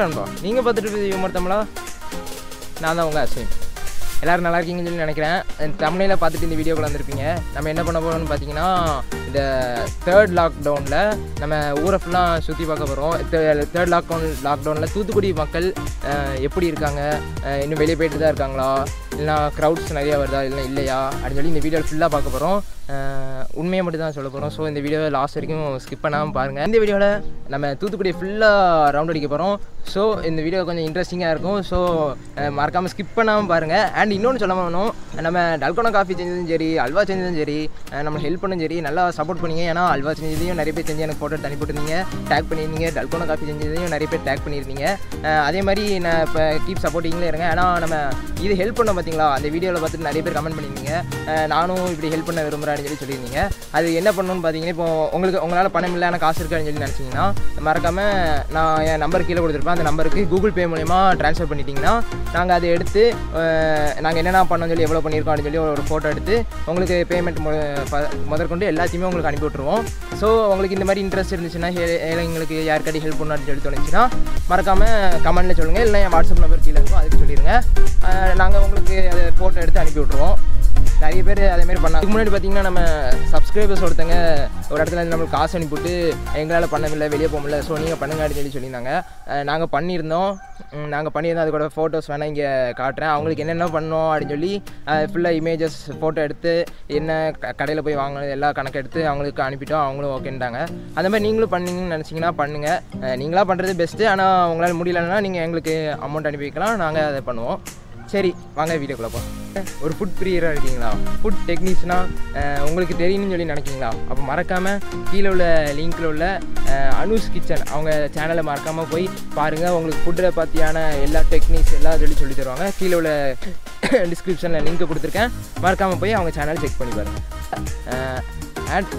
வணக்கம் நண்பா நீங்கள் பார்த்துட்டு இருக்கிறது யூமர் தமிழா? நான் தான் உங்கள் அஸ்வின். எல்லோரும் நல்லா இருக்கீங்கன்னு சொல்லி நினைக்கிறேன். தமிழில் பார்த்துட்டு இந்த வீடியோக்குள்ள வந்திருப்பீங்க. நம்ம என்ன பண்ண போகிறோம்னு பார்த்தீங்கன்னா இந்த தேர்ட் லாக்டவுனில் நம்ம ஊரை ஃபுல்லாக சுற்றி பார்க்க போகிறோம் தேர்ட் லாக்டவுன் லாக்டவுனில் தூத்துக்குடி மக்கள் எப்படி இருக்காங்க? இன்னும் வெளியே போயிட்டு தான் இருக்காங்களா? இல்லைனா க்ரௌட்ஸ் நிறையா வருதா இல்லை இல்லையா? அப்படின்னு சொல்லி இந்த வீடியோவில் ஃபுல்லாக பார்க்க போகிறோம் உண்மையை மட்டும் தான் சொல்ல போகிறோம் ஸோ இந்த வீடியோவை லாஸ்ட் வரைக்கும் ஸ்கிப் பண்ணாமல் பாருங்கள் இந்த வீடியோவில் நம்ம தூத்துக்குடி ஃபுல்லாக ரவுண்ட் அடிக்க போகிறோம் ஸோ இந்த வீடியோ கொஞ்சம் இன்ட்ரெஸ்டிங்காக இருக்கும். ஸோ மறக்காமல் ஸ்கிப் பண்ணாமல் பாருங்கள் அண்ட் இன்னொன்று சொல்ல வேணும் நம்ம டல்கோனா காஃபி செஞ்சதும் சரி அல்வா செஞ்சதும் சரி நம்ம ஹெல்ப் பண்ணும் சரி நல்லா சப்போர்ட் பண்ணிங்க. ஏன்னா அல்வா செஞ்சதையும் நிறைய பேர் செஞ்சு எனக்கு ஃபோட்டோ தனி போட்டுருந்தீங்க டேக் பண்ணியிருந்தீங்க. டல்கோனா காஃபி செஞ்சதையும் நிறைய பேர் டேக் பண்ணியிருந்தீங்க. அதே மாதிரி நான் இப்போ கீப் சப்போர்ட்டிங்லேயே இருங்க ஏன்னா நம்ம இது ஹெல்ப் பண்ண பார்த்தீங்களா அந்த வீடியோவில் பார்த்துட்டு நிறைய பேர் கமெண்ட் பண்ணியிருந்தீங்க நானும் இப்படி ஹெல்ப் பண்ண விரும்புகிறேன்னு சொல்லி சொல்லியிருந்தீங்க. அது என்ன பண்ணணும்னு பார்த்தீங்கன்னா இப்போ உங்களுக்கு உங்களால் பணம் இல்லை ஆனால் காசு இருக்கான்னு சொல்லி நினச்சிங்கன்னா மறக்காமல் நான் என் நம்பர் கீழே கொடுத்துருப்பேன். அந்த நம்பருக்கு கூகுள் பே மூலயமா ட்ரான்ஸ்ஃபர் பண்ணிட்டீங்கன்னா நாங்கள் அதை எடுத்து நாங்கள் என்னென்ன பண்ணோம்னு சொல்லி எவ்வளோ பண்ணியிருக்கோம் அப்படின்னு சொல்லி ஒரு ஃபோட்டோ எடுத்து உங்களுக்கு பேமெண்ட் முதற்கொண்டு எல்லாத்தையுமே உங்களுக்கு அனுப்பி விட்ருவோம் ஸோ உங்களுக்கு இந்த மாதிரி இன்ட்ரெஸ்ட் இருந்துச்சுன்னா எங்களுக்கு ஏழைங்களுக்கு யாருக்காடி ஹெல்ப் பண்ணணும் அப்படின்னு சொல்லி தோணுச்சுன்னா மறக்காமல் கமெண்ட்டில் சொல்லுங்கள் இல்லை என் வாட்ஸ்அப் நம்பர் கீழே இருக்கும். அதுக்கு சொல்லிடுங்க நாங்கள் உங்களுக்கு அதை ஃபோட்டோ எடுத்து அனுப்பி விட்ருவோம் நிறைய பேர் அதே மாதிரி பண்ணாங்க. முன்னாடி பார்த்தீங்கன்னா நம்ம சப்ஸ்கிரைபர்ஸ் ஒருத்தங்க ஒரு இடத்துல இருந்து நம்மளுக்கு காசு அனுப்பிவிட்டு எங்களால் பண்ண முடியல வெளியே போக முடியல ஸோ நீங்கள் பண்ணுங்க அப்படின்னு சொல்லி சொல்லியிருந்தாங்க. நாங்கள் பண்ணியிருந்தோம். நாங்கள் பண்ணியிருந்தோம். அது கூட ஃபோட்டோஸ் வேணால் இங்கே காட்டுறேன். அவங்களுக்கு என்னென்ன பண்ணோம் அப்படின்னு சொல்லி ஃபுல்லாக இமேஜஸ் ஃபோட்டோ எடுத்து என்ன கடையில் போய் வாங்கினது எல்லா கணக்கை எடுத்து அவங்களுக்கு அனுப்பிட்டோம். அவங்களும் ஓகேன்ட்டாங்க அந்த மாதிரி நீங்களும் பண்ணீங்கன்னு நினச்சிங்கன்னா பண்ணுங்கள் நீங்களாக பண்ணுறது பெஸ்ட்டு ஆனால் உங்களால் முடியலன்னா நீங்கள் எங்களுக்கு அமௌண்ட் அனுப்பி வைக்கலாம். நாங்கள் அதை பண்ணுவோம். சரி வாங்க வீடியோக்குள்ள போ. ஒரு ஃபுட் பிரியராக இருக்கீங்களா? ஃபுட் டெக்னீஷியனா உங்களுக்கு தெரியணும்னு சொல்லி நினைக்கிங்களா? அப்போ மறக்காமல் கீழே உள்ள லிங்கில் உள்ள அனுஷ் கிச்சன் அவங்க சேனலை மறக்காமல் போய் பாருங்கள் உங்களுக்கு ஃபுட்டில் பற்றியான எல்லா டெக்னிக்ஸ் எல்லாம் சொல்லி சொல்லி தருவாங்க. கீழே உள்ள டிஸ்கிரிப்ஷனில் லிங்க் கொடுத்துருக்கேன். மறக்காமல் போய் அவங்க சேனலை செக் பண்ணி பாருங்கள் அண்ட்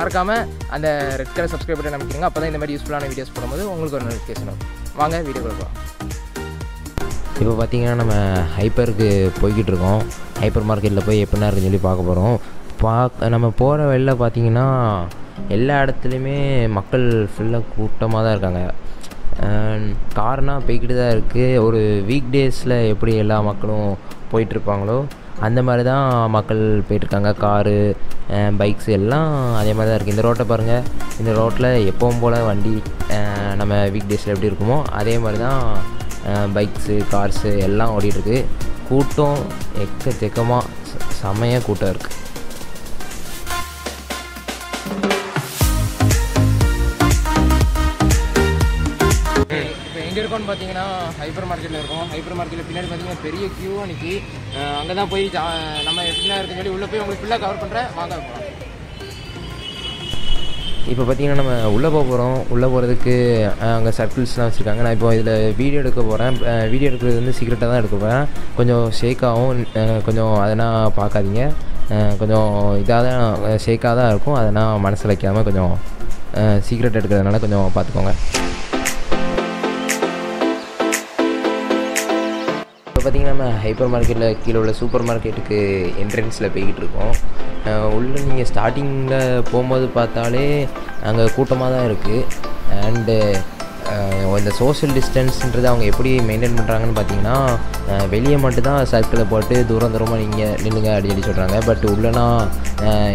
மறக்காமல் அந்த ரெட் கலர் சப்ஸ்கிரைப் பட்டன் அமைக்கிறீங்க அப்போ தான் இந்த மாதிரி யூஸ்ஃபுல்லான வீடியோஸ் போடும்போது உங்களுக்கு ஒரு நோட்டிஃபிகேஷன் வரும். வாங்க வீடியோ கொடுப்போம் இப்போ பார்த்தீங்கன்னா நம்ம ஹைப்பருக்கு போய்கிட்டு இருக்கோம் ஹைப்பர் மார்க்கெட்டில் போய் எப்படின்னா இருக்குன்னு சொல்லி பார்க்க போகிறோம் பார்க்க நம்ம போகிற வழியில் பார்த்தீங்கன்னா எல்லா இடத்துலையுமே மக்கள் ஃபுல்லாக கூட்டமாக தான் இருக்காங்க. கார்னால் போய்கிட்டு தான் இருக்குது ஒரு வீக் டேஸில் எப்படி எல்லா மக்களும் போயிட்டுருப்பாங்களோ அந்த மாதிரி தான் மக்கள் போயிட்டுருக்காங்க. காரு பைக்ஸ் எல்லாம் அதே மாதிரி தான் இருக்குது இந்த ரோட்டை பாருங்கள் இந்த ரோட்டில் எப்பவும் போல் வண்டி நம்ம வீக் டேஸில் எப்படி இருக்குமோ அதே மாதிரி தான் பைக்ஸு கார்ஸு எல்லாம் ஓடிட்டுருக்கு. கூட்டம் எக்கச்சக்கமாக செமையாக கூட்டம் இருக்குது இப்போ எங்கே இருக்கோம்னு பார்த்தீங்கன்னா ஹைப்பர் மார்க்கெட்டில் இருக்கும். ஹைப்பர் மார்க்கெட்டில் பின்னாடி பார்த்தீங்கன்னா பெரிய க்யூ அன்னைக்கு. அங்கே தான் போய் ஜா- நம்ம எப்படின்னா இருக்குன்னு சொல்லி உள்ளே போய் உங்களுக்கு ஃபுல்லாக கவர் பண்ணுறேன் வாங்க இப்போ பார்த்தீங்கன்னா நம்ம உள்ளே போக போகிறோம். உள்ளே போகிறதுக்கு அங்கே சர்க்கிள்ஸ்லாம் வச்சுருக்காங்க. நான் இப்போ இதில் வீடியோ எடுக்க போகிறேன். வீடியோ எடுக்கிறது வந்து சீக்கிரட்டாக தான் எடுக்க போகிறேன் கொஞ்சம் ஷேக்காகவும் கொஞ்சம் அதெல்லாம் பார்க்காதீங்க. கொஞ்சம் இதாக தான் ஷேக்காக தான் இருக்கும். அதெல்லாம் மனசில் வைக்காமல் கொஞ்சம் சீக்கிரட் எடுக்கிறதுனால கொஞ்சம் பார்த்துக்கோங்க. பார்த்தீங்கன்னா நம்ம ஹைப்பர் மார்க்கெட்டில் கீழே உள்ள சூப்பர் மார்க்கெட்டுக்கு என்ட்ரன்ஸில் போய்கிட்டு இருக்கோம். உள்ள நீங்கள் ஸ்டார்டிங்கில் போகும்போது பார்த்தாலே அங்கே கூட்டமாக தான் இருக்குது அண்டு இந்த சோஷியல் டிஸ்டன்ஸ்ன்றது அவங்க எப்படி மெயின்டைன் பண்ணுறாங்கன்னு பார்த்தீங்கன்னா வெளியே மட்டும்தான் சர்க்கிளை போட்டு தூரம் தூரமாக நீங்கள் நில்லுங்க அப்படின்னு சொல்கிறாங்க பட் உள்ளனா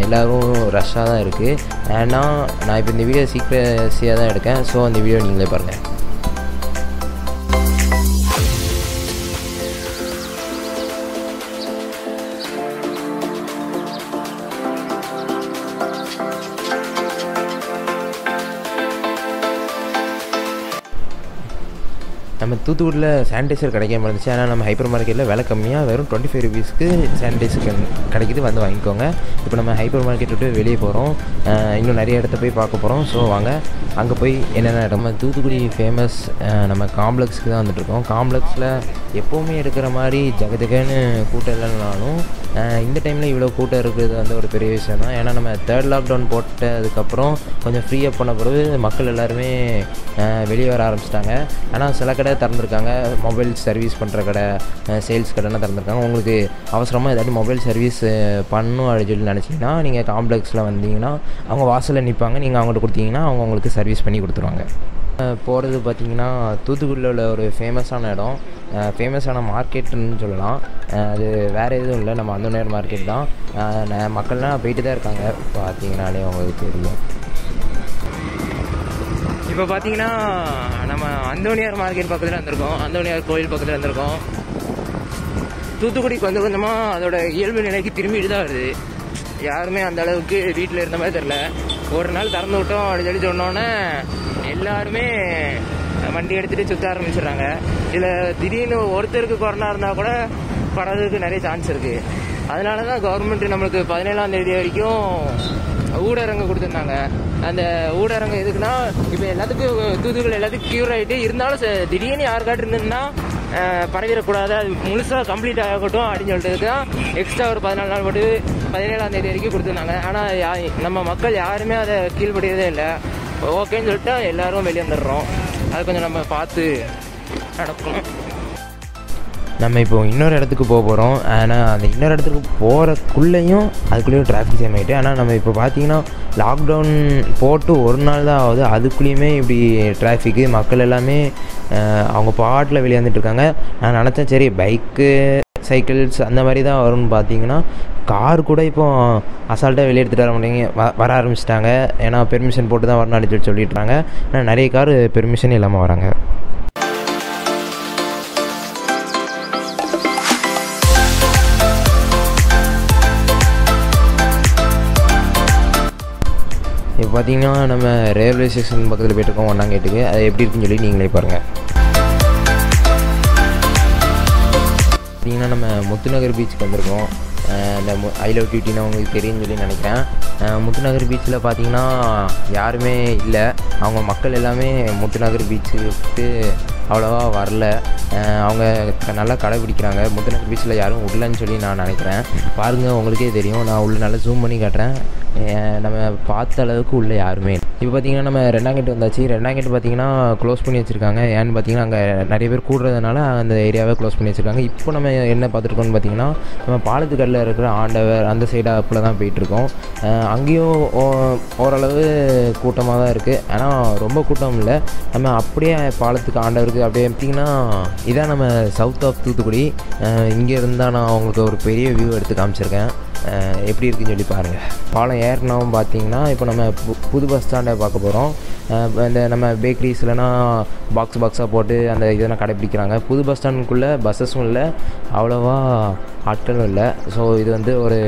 எல்லோரும் ரஷ்ஷாக தான் இருக்குது ஏன்னா நான் இப்போ இந்த வீடியோ சீக்கிரஸியாக தான் எடுக்கேன். ஸோ அந்த வீடியோ நீங்களே பாருங்கள் நம்ம தூத்துக்குடியில் சானிடைசர் கிடைக்காம இருந்துச்சு. ஆனால் நம்ம ஹைப்பர் மார்க்கெட்டில் விலை கம்மியாக வெறும் டுவெண்ட்டி ஃபைவ் ருபீஸ்க்கு சானிடைசர் கிடைக்கிது. வந்து வாங்கிக்கோங்க. இப்போ நம்ம ஹைப்பர் மார்க்கெட் விட்டு வெளியே போகிறோம் இன்னும் நிறைய இடத்த போய் பார்க்க போகிறோம் ஸோ வாங்க. அங்கே போய் என்னென்ன இடம்? நம்ம தூத்துக்குடி ஃபேமஸ் நம்ம காம்ப்ளெக்ஸ்க்கு தான் வந்துட்டுருக்கோம் காம்ப்ளெக்ஸில் எப்போவுமே இருக்கிற மாதிரி ஜகஜகன்னு கூட்டம் இல்லைனாலும் இந்த டைமில் இவ்வளோ கூட்டம் இருக்கிறது வந்து ஒரு பெரிய விஷயம் தான். ஏன்னா நம்ம தேர்ட் லாக்டவுன் போட்டதுக்கப்புறம் கொஞ்சம் ஃப்ரீயாக பண்ண பிறகு மக்கள் எல்லாருமே வெளியே வர ஆரம்பிச்சிட்டாங்க. ஆனால் சில கடை திறந்துருக்காங்க. மொபைல் சர்வீஸ் பண்ணுற கடை சேல்ஸ் கடைலாம் திறந்துருக்காங்க. உங்களுக்கு அவசரமாக ஏதாட்டி மொபைல் சர்வீஸ் பண்ணணும் அப்படின்னு சொல்லி நினச்சிங்கன்னா நீங்கள் காம்ப்ளெக்ஸில் வந்தீங்கன்னா அவங்க வாசலில் நிற்பாங்க நீங்கள் அவங்கள்ட்ட கொடுத்தீங்கன்னா அவங்க உங்களுக்கு சர்வீஸ் பண்ணி கொடுத்துருவாங்க. போகிறது பார்த்திங்கன்னா தூத்துக்குடியில் உள்ள ஒரு ஃபேமஸான இடம். ஃபேமஸான மார்க்கெட்டுன்னு சொல்லலாம். அது வேறு எதுவும் இல்லை. நம்ம அந்தோனியார் மார்க்கெட் தான். ந- மக்கள்லாம் போயிட்டு தான் இருக்காங்க. பார்த்தீங்கனாலே அவங்களுக்கு தெரியும். இப்போ பார்த்தீங்கன்னா நம்ம அந்தோனியார் மார்க்கெட் பக்கத்தில் வந்திருக்கோம். அந்தோனியார் கோயில் பக்கத்தில் வந்திருக்கோம். தூத்துக்குடி கொஞ்சம் கொஞ்சமாக அதோட இயல்பு நிலைக்கு திரும்பிட்டு தான் வருது. யாருமே அந்த அளவுக்கு வீட்டில் இருந்த மாதிரி தெரில ஒரு நாள் திறந்து விட்டோம் அப்படின்னு சொல்லி சொன்னோன்னே எல்லாருமே வண்டி எடுத்துகிட்டு சுற்ற ஆரம்பிச்சிடுறாங்க. இதில் திடீர்னு ஒருத்தருக்கு கொரோனா இருந்தால் கூட பரவதுக்கு நிறைய சான்ஸ் இருக்குது அதனால தான் கவர்மெண்ட் நம்மளுக்கு பதினேழாம் தேதி வரைக்கும் ஊடரங்கு கொடுத்துருந்தாங்க. அந்த ஊடரங்கு எதுக்குன்னா இப்போ எல்லாத்துக்கும் தூதுகள் எல்லாத்துக்கும் க்யூர் ஆகிட்டு இருந்தாலும் திடீர்னு யாருக்காட்டு இருந்ததுன்னா பரவிடக்கூடாது. அது முழுசாக கம்ப்ளீட் ஆகட்டும் அப்படின்னு சொல்லிட்டு தான் எக்ஸ்ட்ரா ஒரு பதினாலு நாள் போட்டு பதினேழாம் தேதி வரைக்கும் கொடுத்துருந்தாங்க. ஆனால் நம்ம மக்கள் யாருமே அதை கீழ்படுகிறதே இல்லை. ஓகேன்னு சொல்லிட்டு எல்லாரும் வெளியே வந்துடுறோம். அது கொஞ்சம் நம்ம பார்த்து நடக்கணும். நம்ம இப்போ இன்னொரு இடத்துக்கு போக போகிறோம் ஆனால் அந்த இன்னொரு இடத்துக்கு போகிறக்குள்ளேயும் அதுக்குள்ளேயும் டிராஃபிக் ஜாம் ஆகிட்டு ஆனால் நம்ம இப்போ பார்த்தீங்கன்னா லாக்டவுன் போட்டு ஒரு நாள் தான் ஆகுது. அதுக்குள்ளேயுமே இப்படி டிராஃபிக்கு மக்கள் எல்லாமே அவங்க பாட்டில் வெளியே நான் நினச்சேன் சரி பைக்கு சைக்கிள்ஸ் அந்த மாதிரி தான் வரும்னு பார்த்தீங்கன்னா கார் கூட இப்போ அசால்ட்டாக வெளியே எடுத்துகிட்டு வர மாட்டேங்க வ வர ஆரம்பிச்சிட்டாங்க. ஏன்னா பெர்மிஷன் போட்டு தான் வரணும் அப்படின்னு சொல்லி சொல்லிட்டுறாங்க ஆனால் நிறைய கார் பெர்மிஷன் இல்லாமல் வராங்க. இப்போ பார்த்தீங்கன்னா நம்ம ரயில்வே ஸ்டேஷன் பக்கத்தில் போயிட்டுருக்கோம் ஒன்றாங்கேட்டுக்கு அது எப்படி இருக்குன்னு சொல்லி நீங்களே பாருங்கள் பார்த்தீங்கன்னா நம்ம முத்துநகர் பீச்சுக்கு வந்திருக்கோம். இந்த இந்த ஐ லவ் டியூட்டின்னு அவங்களுக்கு தெரியும்னு சொல்லி நினைக்கிறேன். முத்துநகர் பீச்சில் பார்த்தீங்கன்னா யாருமே இல்லை. அவங்க மக்கள் எல்லாமே முத்துநகர் பீச்சுக்கு அவ்வளோவா வரல. அவங்க நல்லா கடைபிடிக்கிறாங்க முத்துநகர் பீச்சில் யாரும் விடலன்னு சொல்லி நான் நினைக்கிறேன். பாருங்கள் உங்களுக்கே தெரியும். நான் உள்ள நல்லா ஜூம் பண்ணி காட்டுறேன். நம்ம பார்த்த அளவுக்கு உள்ள யாருமே இப்போ பார்த்தீங்கன்னா நம்ம ரெண்டாம் கேட்டு வந்தாச்சு. ரெண்டாம் கேட்டு பார்த்தீங்கன்னா க்ளோஸ் பண்ணி வச்சுருக்காங்க. ஏன்னு பார்த்தீங்கன்னா அங்கே நிறைய பேர் கூடுறதுனால அந்த ஏரியாவை க்ளோஸ் பண்ணி வச்சுருக்காங்க. இப்போ நம்ம என்ன பார்த்துருக்கோம்னு பார்த்தீங்கன்னா நம்ம பாலத்துக்கல்ல இருக்கிற ஆண்டவர் அந்த சைடு அப்பில் தான் போயிட்டுருக்கோம். அங்கேயும் ஓ- ஓரளவு கூட்டமாக தான் இருக்குது ஆனால் ரொம்ப கூட்டம் இல்லை. நம்ம அப்படியே பாலத்துக்கு ஆண்டவருக்கு அப்படியே பார்த்தீங்கன்னா இதான் நம்ம சவுத் ஆஃப் தூத்துக்குடி. இங்கே இருந்தால் நான் அவங்களுக்கு ஒரு பெரிய வியூ எடுத்து காமிச்சிருக்கேன். எப்படி இருக்குன்னு சொல்லி பாருங்கள் பாலம் ஏறினவும் பார்த்தீங்கன்னா இப்போ நம்ம பு- புது பஸ் ஸ்டாண்டை பார்க்க போகிறோம் இந்த நம்ம பேக்கரிஸ்லனா பாக்ஸ் பாக்ஸாக போட்டு அந்த இதெல்லாம் கடைப்பிடிக்கிறாங்க. புது பஸ் ஸ்டாண்டுக்குள்ளே பஸ்ஸஸும் இல்லை அவ்வளோவா ஆட்களும் இல்லை. ஸோ இது வந்து ஒரு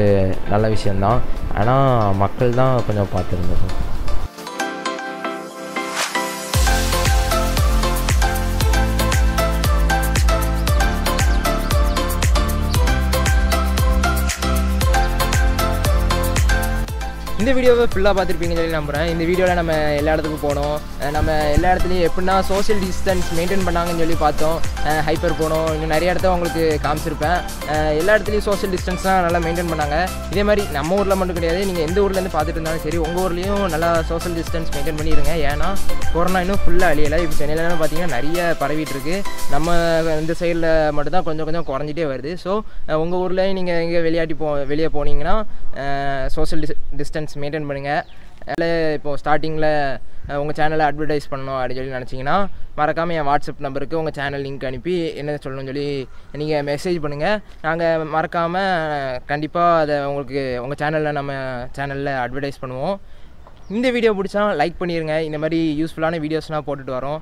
நல்ல விஷயந்தான் ஆனால் மக்கள் தான் கொஞ்சம் பார்த்துருந்தோம் இந்த வீடியோவை ஃபுல்லாக பார்த்துருப்பீங்கன்னு சொல்லி நம்புகிறேன் இந்த வீடியோவில் நம்ம எல்லா இடத்துக்கும் போனோம். நம்ம எல்லா இடத்துலையும் எப்படின்னா சோஷியல் டிஸ்டன்ஸ் மெயின்டைன் பண்ணாங்கன்னு சொல்லி பார்த்தோம். ஹைப்பர் போனோம். இன்னும் நிறைய இடத்த உங்களுக்கு காமிச்சிருப்பேன். எல்லா இடத்துலையும் சோஷியல் டிஸ்டன்ஸ்லாம் நல்லா மெயின்டைன் பண்ணாங்க. இதே மாதிரி நம்ம ஊரில் மட்டும் கிடையாது. நீங்கள் எந்த ஊர்லேருந்து பார்த்துட்டு இருந்தாலும் சரி உங்கள் ஊர்லேயும் நல்லா சோஷியல் டிஸ்டன்ஸ் மெயின்டைன் பண்ணிடுங்க ஏன்னா கொரோனா இன்னும் ஃபுல்லாக அழியலை. இப்போ சென்னையிலலாம் பார்த்தீங்கன்னா நிறைய பரவிட்டு இருக்கு. நம்ம இந்த சைடில் மட்டும்தான் கொஞ்சம் கொஞ்சம் குறைஞ்சிட்டே வருது. ஸோ உங்கள் ஊரில் நீங்கள் எங்கே விளையாட்டி போ வெளியே போனீங்கன்னா சோஷியல் டிஸ் டிஸ்டன்ஸ் மெயின்டைன் பண்ணுங்கள் அதில் இப்போது ஸ்டார்டிங்கில் உங்கள் சேனலை அட்வர்டைஸ் பண்ணணும் அப்படின்னு சொல்லி நினச்சிங்கன்னா மறக்காமல் என் வாட்ஸ்அப் நம்பருக்கு உங்கள் சேனல் லிங்க் அனுப்பி என்ன சொல்லணும்னு சொல்லி நீங்கள் மெசேஜ் பண்ணுங்கள் நாங்கள் மறக்காமல் கண்டிப்பாக அதை உங்களுக்கு உங்கள் சேனலில் நம்ம சேனலில் அட்வர்டைஸ் பண்ணுவோம். இந்த வீடியோ பிடிச்சா லைக் பண்ணிடுங்க இந்த மாதிரி யூஸ்ஃபுல்லான வீடியோஸ்லாம் போட்டுட்டு வரோம்.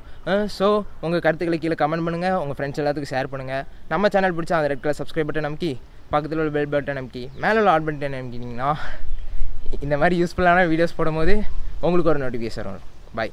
ஸோ உங்கள் கருத்துக்களை கீழே கமெண்ட் பண்ணுங்கள் உங்கள் ஃப்ரெண்ட்ஸ் எல்லாத்துக்கும் ஷேர் பண்ணுங்கள் நம்ம சேனல் பிடிச்சா அந்த ரெட் கலர் சப்ஸ்கிரைப் பட்டன் நமக்கி பக்கத்தில் உள்ள பெல் பட்டன் நமக்கி மேலே உள்ள ஆட் பட்டன் நமக்கிங்கன்னா இந்த மாதிரி யூஸ்ஃபுல்லான வீடியோஸ் போடும்போது உங்களுக்கு ஒரு நோட்டிஃபிகேஷன் வரும். பாய்